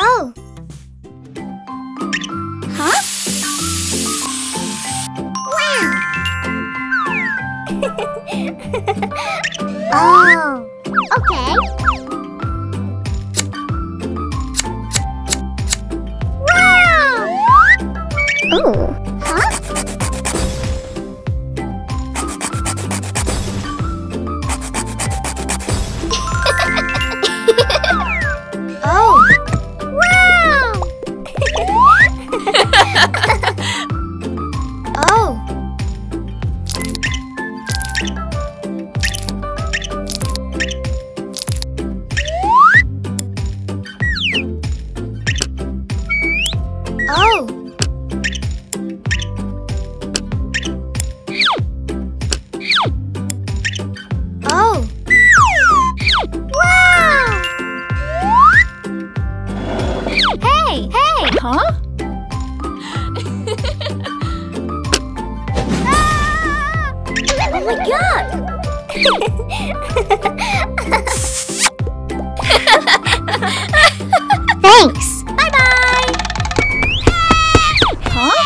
Oh. Huh? Oh my god! Thanks! Bye bye! Huh?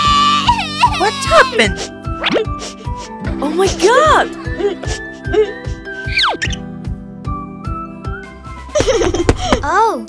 What happened? Oh my god! Oh!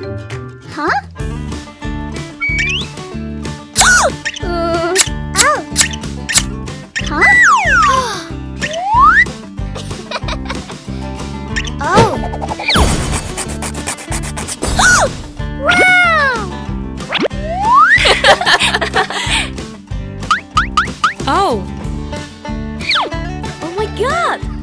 Huh? Oh. Huh? oh. oh. wow! Oh. Oh my god!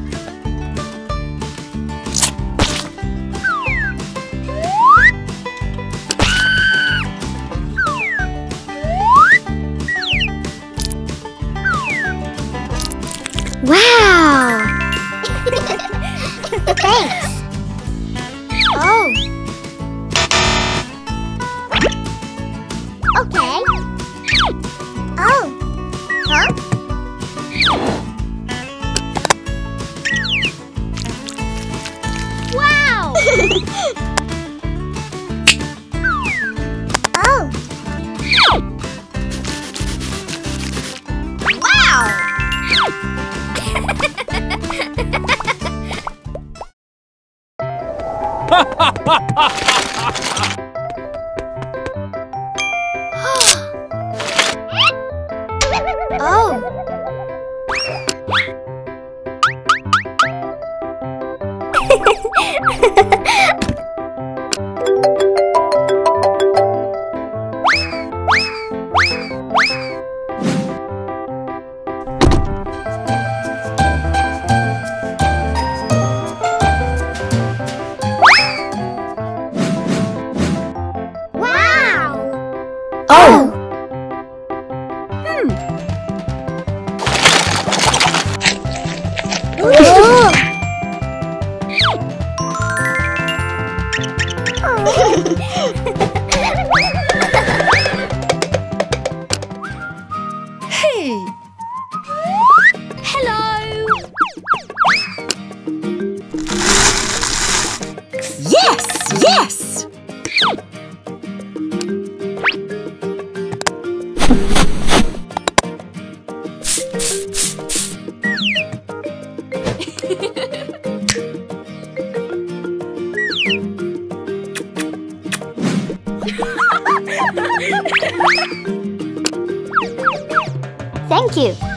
Wow! Oh! Hey! Thank you.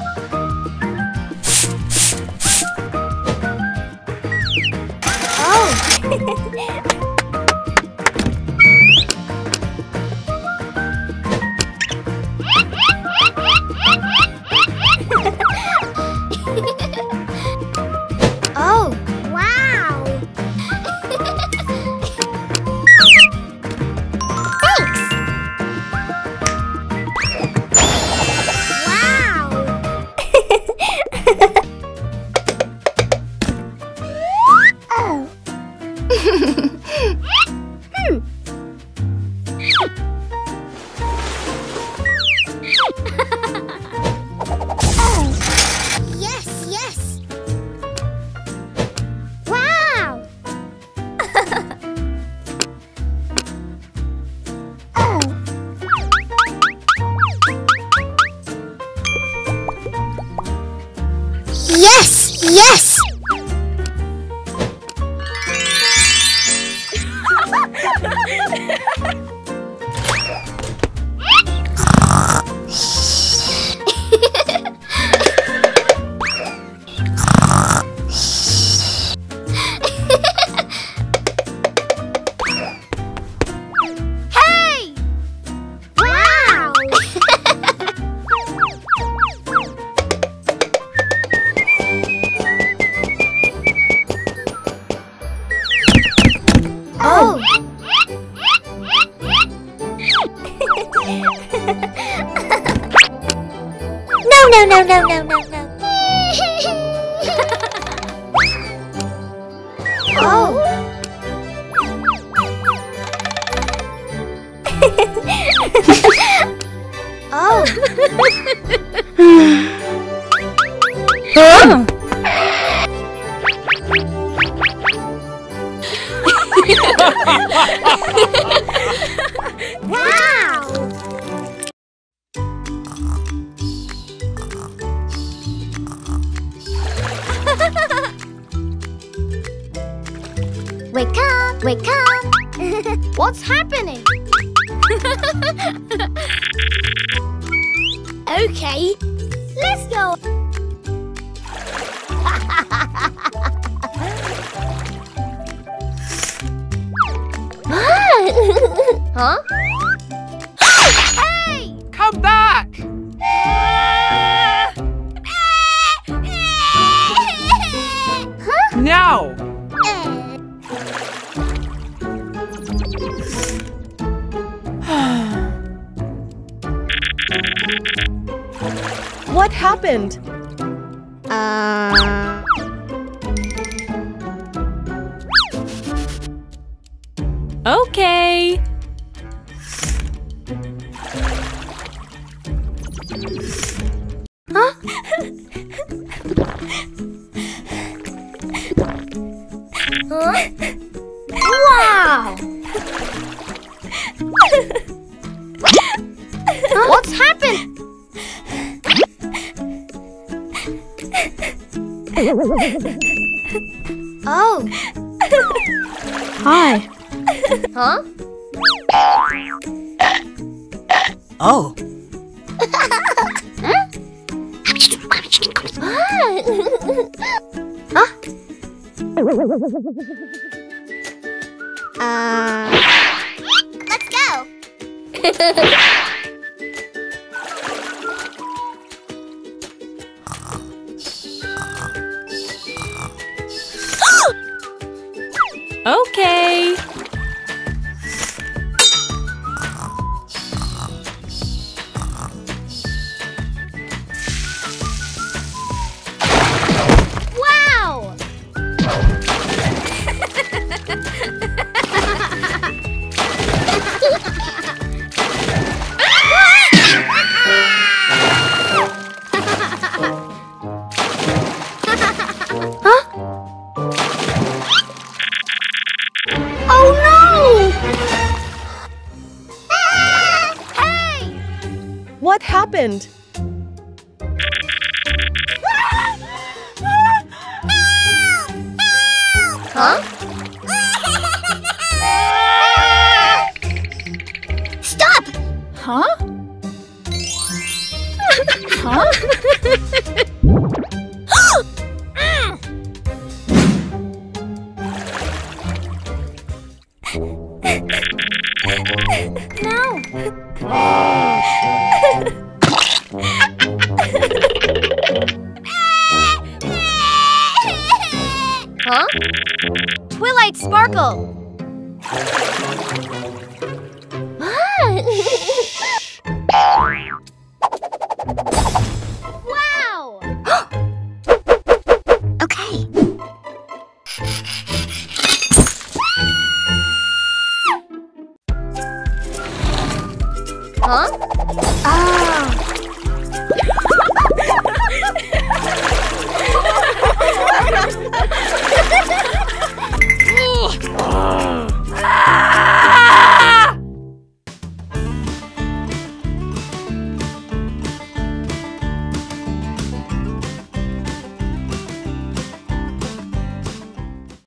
No, no, no, oh! oh! Oh. Wake up! Wake up! What's happening? okay, let's go. huh? hey! Come back! What happened? Uh... Okay. Huh? huh? Wow! What's happened? oh, Hi. huh? Oh, huh? Uh, let's go. Okay. What happened? Huh? Stop! Huh? huh?